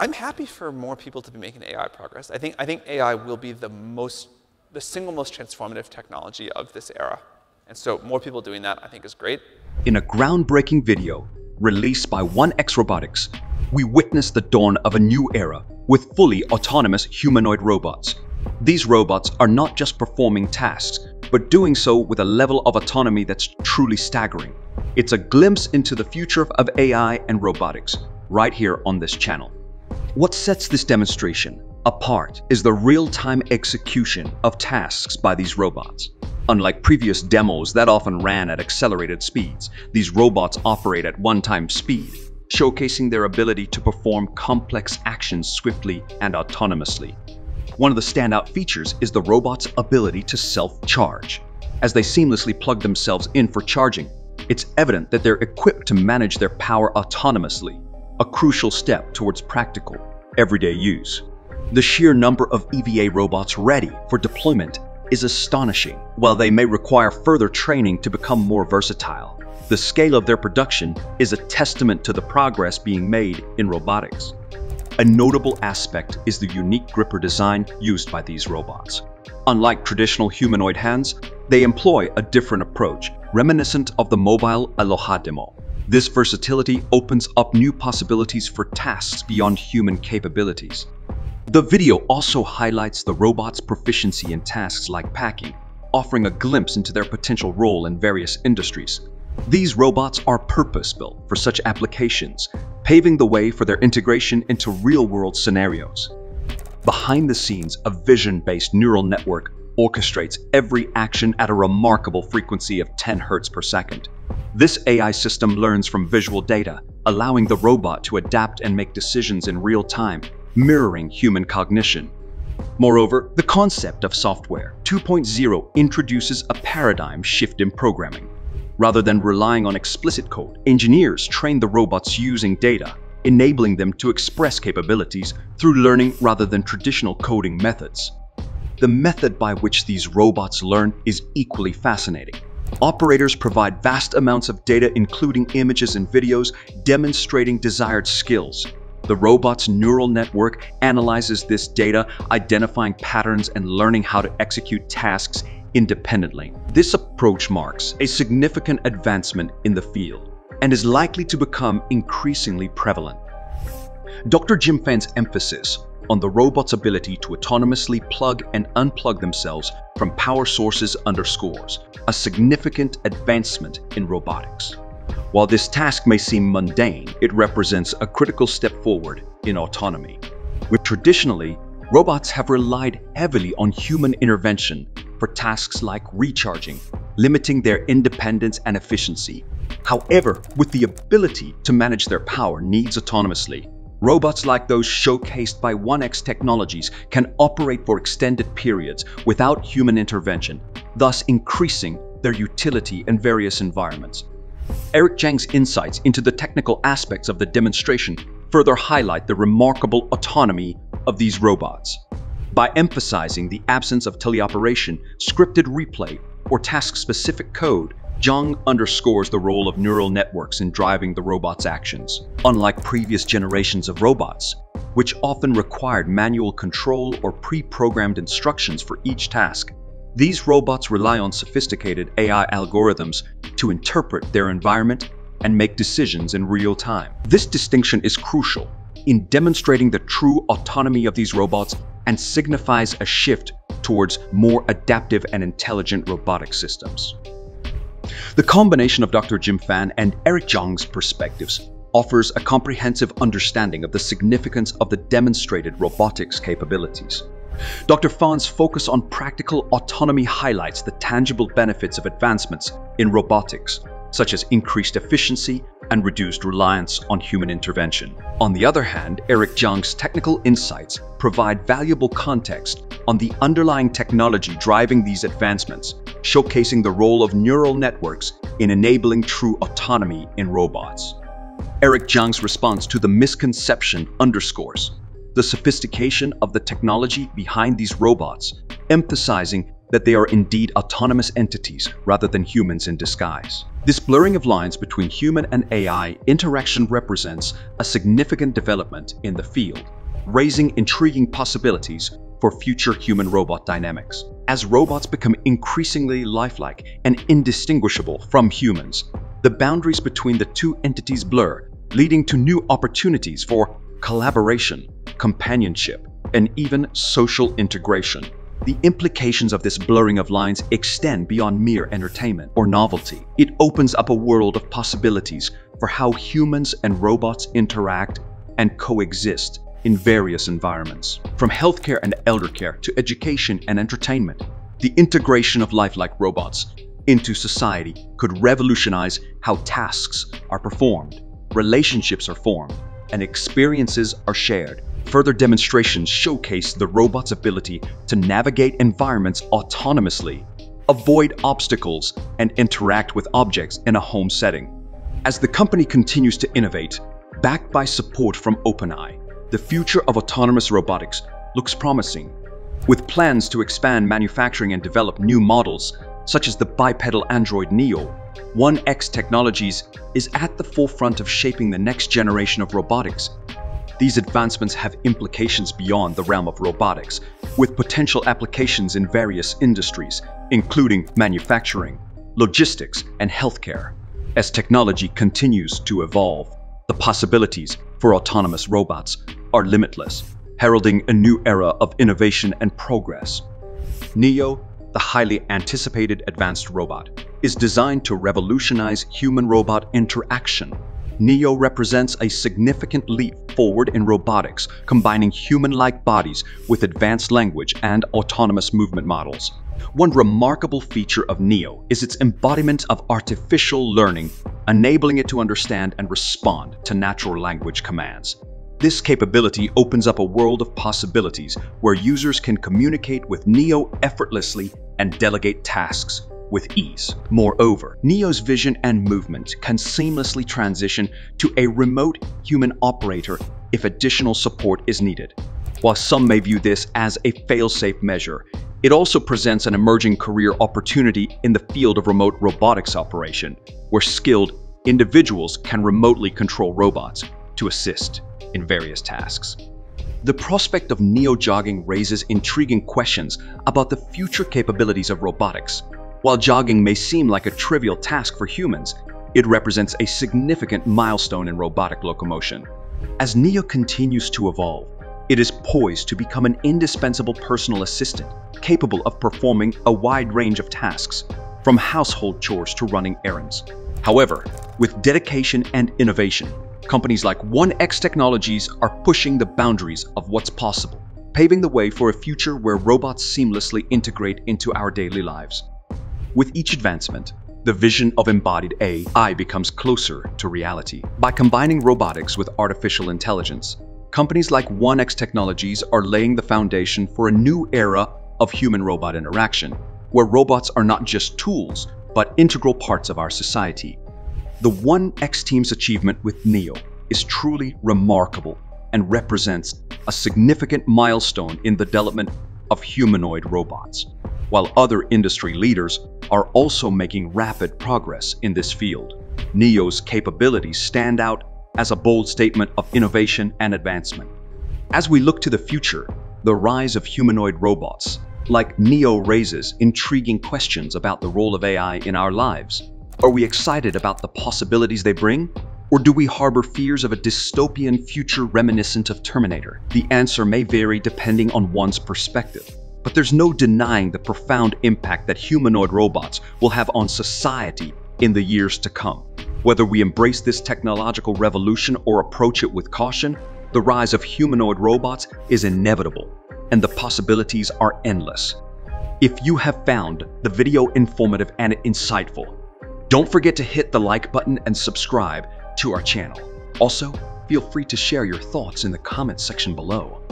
I'm happy for more people to be making AI progress. I think, I think AI will be the most, the single most transformative technology of this era. And so more people doing that, I think, is great. In a groundbreaking video released by 1X Robotics, we witness the dawn of a new era with fully autonomous humanoid robots. These robots are not just performing tasks, but doing so with a level of autonomy that's truly staggering. It's a glimpse into the future of AI and robotics, right here on this channel. What sets this demonstration apart is the real-time execution of tasks by these robots. Unlike previous demos that often ran at accelerated speeds, these robots operate at one-time speed, showcasing their ability to perform complex actions swiftly and autonomously. One of the standout features is the robot's ability to self-charge. As they seamlessly plug themselves in for charging, it's evident that they're equipped to manage their power autonomously, a crucial step towards practical, everyday use. The sheer number of EVA robots ready for deployment is astonishing. While they may require further training to become more versatile, the scale of their production is a testament to the progress being made in robotics. A notable aspect is the unique gripper design used by these robots. Unlike traditional humanoid hands, they employ a different approach, reminiscent of the mobile Aloha demo. This versatility opens up new possibilities for tasks beyond human capabilities. The video also highlights the robot's proficiency in tasks like packing, offering a glimpse into their potential role in various industries. These robots are purpose-built for such applications, paving the way for their integration into real-world scenarios. Behind the scenes, a vision-based neural network orchestrates every action at a remarkable frequency of 10 Hz per second. This AI system learns from visual data, allowing the robot to adapt and make decisions in real time, mirroring human cognition. Moreover, the concept of software 2.0 introduces a paradigm shift in programming. Rather than relying on explicit code, engineers train the robots using data, enabling them to express capabilities through learning rather than traditional coding methods. The method by which these robots learn is equally fascinating. Operators provide vast amounts of data including images and videos demonstrating desired skills. The robot's neural network analyzes this data, identifying patterns and learning how to execute tasks independently. This approach marks a significant advancement in the field and is likely to become increasingly prevalent. Dr. Jim Fan's emphasis on the robot's ability to autonomously plug and unplug themselves from power sources underscores a significant advancement in robotics. While this task may seem mundane, it represents a critical step forward in autonomy. Where traditionally, robots have relied heavily on human intervention for tasks like recharging, limiting their independence and efficiency. However, with the ability to manage their power needs autonomously, Robots like those showcased by 1X Technologies can operate for extended periods without human intervention, thus increasing their utility in various environments. Eric Jang's insights into the technical aspects of the demonstration further highlight the remarkable autonomy of these robots. By emphasizing the absence of teleoperation, scripted replay, or task-specific code, Jang underscores the role of neural networks in driving the robot's actions. Unlike previous generations of robots, which often required manual control or pre-programmed instructions for each task, these robots rely on sophisticated AI algorithms to interpret their environment and make decisions in real time. This distinction is crucial in demonstrating the true autonomy of these robots and signifies a shift towards more adaptive and intelligent robotic systems. The combination of Dr. Jim Fan and Eric Jang's perspectives offers a comprehensive understanding of the significance of the demonstrated robotics capabilities. Dr. Fan's focus on practical autonomy highlights the tangible benefits of advancements in robotics, such as increased efficiency and reduced reliance on human intervention. On the other hand, Eric Jang's technical insights provide valuable context on the underlying technology driving these advancements, showcasing the role of neural networks in enabling true autonomy in robots. Eric Jang's response to the misconception underscores the sophistication of the technology behind these robots, emphasizing that they are indeed autonomous entities rather than humans in disguise. This blurring of lines between human and AI interaction represents a significant development in the field, raising intriguing possibilities for future human-robot dynamics. As robots become increasingly lifelike and indistinguishable from humans, the boundaries between the two entities blur, leading to new opportunities for collaboration, companionship, and even social integration. The implications of this blurring of lines extend beyond mere entertainment or novelty. It opens up a world of possibilities for how humans and robots interact and coexist in various environments. From healthcare and elder care to education and entertainment, the integration of lifelike robots into society could revolutionize how tasks are performed, relationships are formed, and experiences are shared. Further demonstrations showcase the robot's ability to navigate environments autonomously, avoid obstacles, and interact with objects in a home setting. As the company continues to innovate, backed by support from OpenAI, the future of autonomous robotics looks promising. With plans to expand manufacturing and develop new models, such as the bipedal android Neo, 1X Technologies is at the forefront of shaping the next generation of robotics. These advancements have implications beyond the realm of robotics, with potential applications in various industries, including manufacturing, logistics, and healthcare. As technology continues to evolve, the possibilities for autonomous robots are limitless, heralding a new era of innovation and progress. Neo, the highly anticipated advanced robot, is designed to revolutionize human-robot interaction. Neo represents a significant leap forward in robotics, combining human-like bodies with advanced language and autonomous movement models. One remarkable feature of Neo is its embodiment of artificial learning, enabling it to understand and respond to natural language commands. This capability opens up a world of possibilities where users can communicate with Neo effortlessly and delegate tasks with ease. Moreover, Neo's vision and movement can seamlessly transition to a remote human operator if additional support is needed. While some may view this as a fail-safe measure, it also presents an emerging career opportunity in the field of remote robotics operation, where skilled individuals can remotely control robots to assist in various tasks. The prospect of neo-jogging raises intriguing questions about the future capabilities of robotics. While jogging may seem like a trivial task for humans, it represents a significant milestone in robotic locomotion. As Neo continues to evolve, it is poised to become an indispensable personal assistant, capable of performing a wide range of tasks, from household chores to running errands. However, with dedication and innovation, companies like 1X Technologies are pushing the boundaries of what's possible, paving the way for a future where robots seamlessly integrate into our daily lives. With each advancement, the vision of embodied AI becomes closer to reality. By combining robotics with artificial intelligence, companies like 1X Technologies are laying the foundation for a new era of human-robot interaction, where robots are not just tools, but integral parts of our society. The 1X team's achievement with Neo is truly remarkable and represents a significant milestone in the development of humanoid robots, while other industry leaders are also making rapid progress in this field. Neo's capabilities stand out as a bold statement of innovation and advancement. As we look to the future, the rise of humanoid robots, like Neo raises intriguing questions about the role of AI in our lives. Are we excited about the possibilities they bring? Or do we harbor fears of a dystopian future reminiscent of Terminator? The answer may vary depending on one's perspective. But there's no denying the profound impact that humanoid robots will have on society in the years to come. Whether we embrace this technological revolution or approach it with caution, the rise of humanoid robots is inevitable, and the possibilities are endless. If you have found the video informative and insightful, don't forget to hit the like button and subscribe to our channel. Also, feel free to share your thoughts in the comments section below.